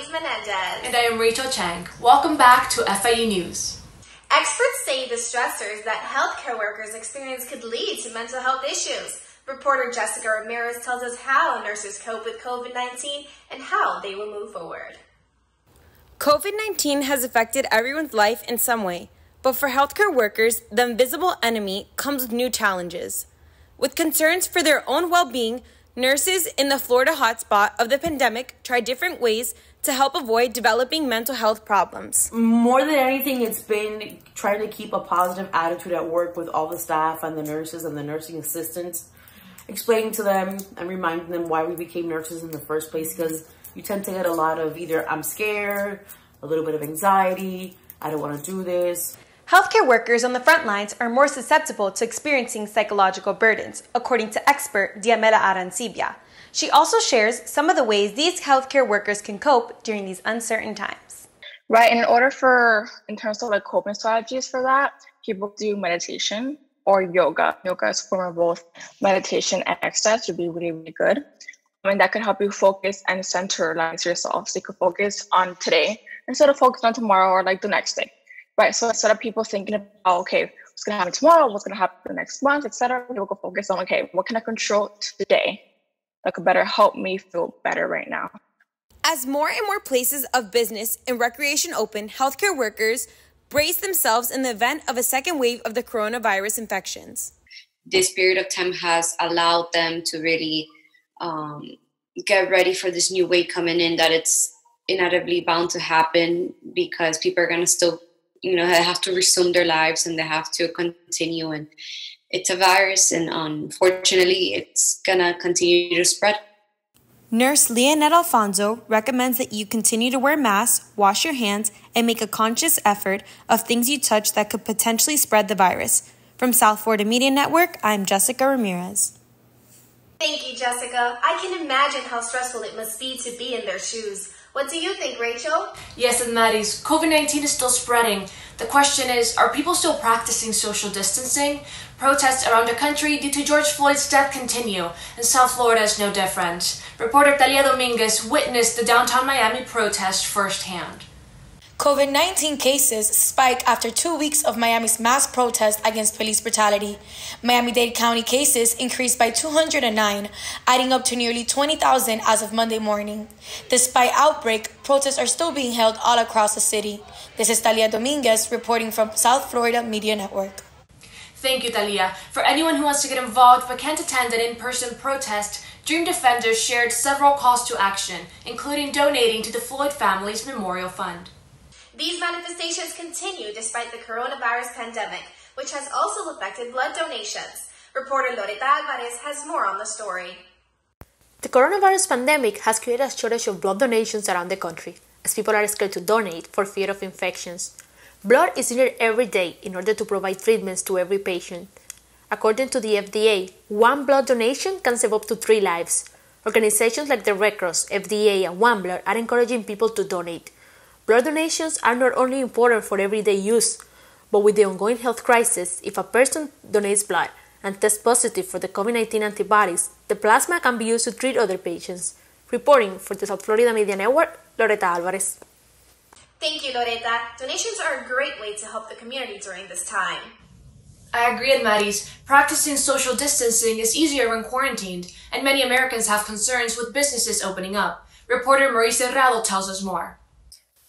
Maris Menendez. And I am Rachel Chang. Welcome back to FIU News. Experts say the stressors that healthcare workers experience could lead to mental health issues. Reporter Jessica Ramirez tells us how nurses cope with COVID 19 and how they will move forward. COVID 19 has affected everyone's life in some way, but for healthcare workers, the invisible enemy comes with new challenges. With concerns for their own well being, nurses in the Florida hotspot of the pandemic try different ways to help avoid developing mental health problems. More than anything, it's been trying to keep a positive attitude at work with all the staff and the nurses and the nursing assistants, explaining to them and reminding them why we became nurses in the first place because you tend to get a lot of either I'm scared, a little bit of anxiety, I don't want to do this. Healthcare workers on the front lines are more susceptible to experiencing psychological burdens, according to expert Diamela Arancibia. She also shares some of the ways these healthcare workers can cope during these uncertain times. Right. In order for, in terms of like coping strategies for that, people do meditation or yoga. Yoga is a form of both meditation and exercise would be really, really good. And that could help you focus and centralize yourself. So you could focus on today instead of focusing on tomorrow or like the next day right? So instead of people thinking about, okay, what's going to happen tomorrow, what's going to happen the next month, etc., people can focus on, okay, what can I control today that could better help me feel better right now? As more and more places of business and recreation open, healthcare workers brace themselves in the event of a second wave of the coronavirus infections. This period of time has allowed them to really um, get ready for this new wave coming in that it's inevitably bound to happen because people are going to still you know have to resume their lives and they have to continue and it's a virus and um, unfortunately it's gonna continue to spread Nurse Leonette Alfonso recommends that you continue to wear masks, wash your hands, and make a conscious effort of things you touch that could potentially spread the virus. From South Florida Media Network, I'm Jessica Ramirez. Thank you, Jessica. I can imagine how stressful it must be to be in their shoes. What do you think, Rachel? Yes, and Maddie's COVID 19 is still spreading. The question is are people still practicing social distancing? Protests around the country due to George Floyd's death continue, and South Florida is no different. Reporter Talia Dominguez witnessed the downtown Miami protest firsthand. COVID 19 cases spike after two weeks of Miami's mass protest against police brutality. Miami Dade County cases increased by 209, adding up to nearly 20,000 as of Monday morning. Despite outbreak, protests are still being held all across the city. This is Talia Dominguez reporting from South Florida Media Network. Thank you, Talia. For anyone who wants to get involved but can't attend an in person protest, Dream Defenders shared several calls to action, including donating to the Floyd family's Memorial Fund. These manifestations continue despite the coronavirus pandemic, which has also affected blood donations. Reporter Loreta Alvarez has more on the story. The coronavirus pandemic has created a shortage of blood donations around the country, as people are scared to donate for fear of infections. Blood is needed every day in order to provide treatments to every patient. According to the FDA, one blood donation can save up to three lives. Organizations like the Red Cross, FDA, and One Blood are encouraging people to donate. Blood donations are not only important for everyday use, but with the ongoing health crisis, if a person donates blood and tests positive for the COVID 19 antibodies, the plasma can be used to treat other patients. Reporting for the South Florida Media Network, Loreta Alvarez. Thank you, Loreta. Donations are a great way to help the community during this time. I agree with Maddie's. Practicing social distancing is easier when quarantined, and many Americans have concerns with businesses opening up. Reporter Marie Serrado tells us more.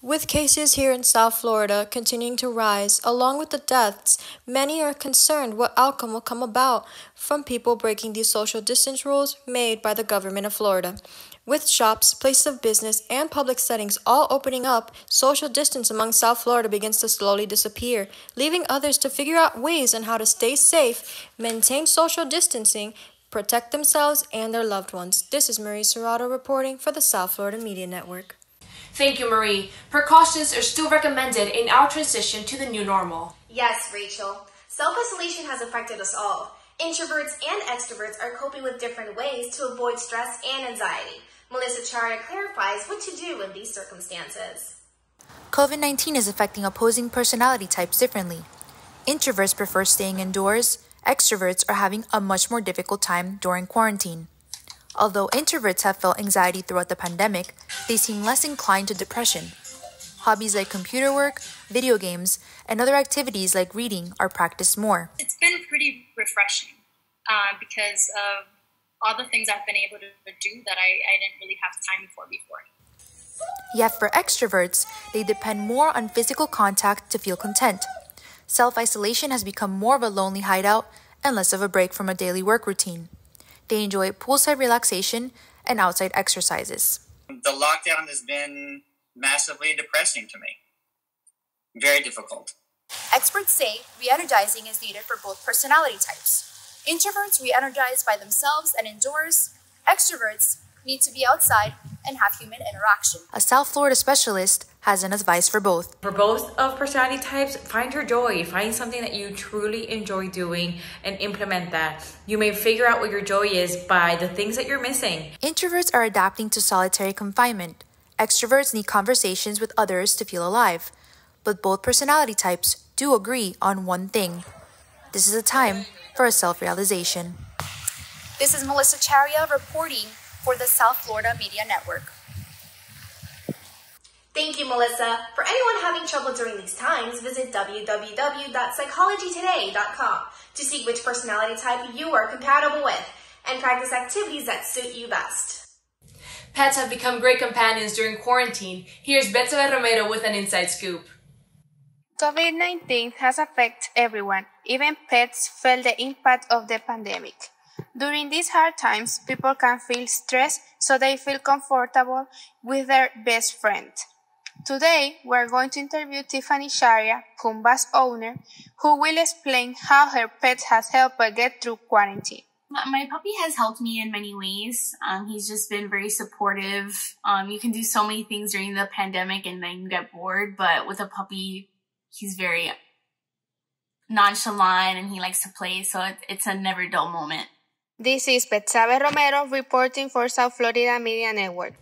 With cases here in South Florida continuing to rise, along with the deaths, many are concerned what outcome will come about from people breaking these social distance rules made by the government of Florida. With shops, places of business, and public settings all opening up, social distance among South Florida begins to slowly disappear, leaving others to figure out ways on how to stay safe, maintain social distancing, protect themselves and their loved ones. This is Marie Serrato reporting for the South Florida Media Network. Thank you, Marie. Precautions are still recommended in our transition to the new normal. Yes, Rachel. Self isolation has affected us all. Introverts and extroverts are coping with different ways to avoid stress and anxiety. Melissa Charia clarifies what to do in these circumstances. COVID 19 is affecting opposing personality types differently. Introverts prefer staying indoors, extroverts are having a much more difficult time during quarantine. Although introverts have felt anxiety throughout the pandemic, they seem less inclined to depression. Hobbies like computer work, video games, and other activities like reading are practiced more. It's been pretty refreshing uh, because of all the things I've been able to do that I, I didn't really have time for before. Yet for extroverts, they depend more on physical contact to feel content. Self isolation has become more of a lonely hideout and less of a break from a daily work routine. They enjoy poolside relaxation and outside exercises. The lockdown has been massively depressing to me. Very difficult. Experts say re energizing is needed for both personality types. Introverts re energize by themselves and indoors, extroverts need to be outside and have human interaction. A South Florida specialist has an advice for both. For both of personality types, find your joy. Find something that you truly enjoy doing and implement that. You may figure out what your joy is by the things that you're missing. Introverts are adapting to solitary confinement. Extroverts need conversations with others to feel alive. But both personality types do agree on one thing. This is a time for a self realization. This is Melissa Charia reporting for the South Florida Media Network. Thank you, Melissa. For anyone having trouble during these times, visit www.psychologytoday.com to see which personality type you are compatible with and practice activities that suit you best. Pets have become great companions during quarantine. Here's Betsabe Romero with an inside scoop. COVID 19 has affected everyone. Even pets felt the impact of the pandemic. During these hard times, people can feel stressed so they feel comfortable with their best friend. Today, we're going to interview Tiffany Sharia, Pumbaa's owner, who will explain how her pet has helped her get through quarantine. My puppy has helped me in many ways. Um, he's just been very supportive. Um, you can do so many things during the pandemic and then you get bored, but with a puppy, he's very nonchalant and he likes to play, so it, it's a never dull moment. This is Betsabe Romero reporting for South Florida Media Network.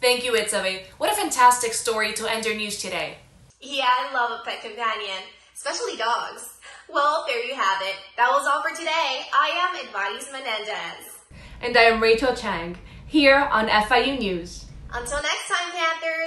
Thank you, Itzabe. What a fantastic story to end your news today. Yeah, I love a pet companion, especially dogs. Well, there you have it. That was all for today. I am Advaris Menendez. And I am Rachel Chang, here on FIU News. Until next time, fans.